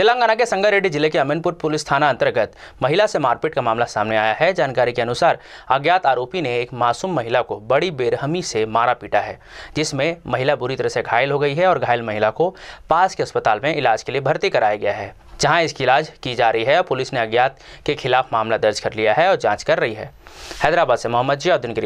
तेलंगाना के संगारेड्डी ज़िले के अमीनपुर पुलिस थाना अंतर्गत महिला से मारपीट का मामला सामने आया है। जानकारी के अनुसार अज्ञात आरोपी ने एक मासूम महिला को बड़ी बेरहमी से मारा पीटा है, जिसमें महिला बुरी तरह से घायल हो गई है और घायल महिला को पास के अस्पताल में इलाज के लिए भर्ती कराया गया है, जहाँ इसकी इलाज की जा रही है। पुलिस ने अज्ञात के खिलाफ मामला दर्ज कर लिया है और जाँच कर रही है। हैदराबाद से मोहम्मद जियाउद्दीन की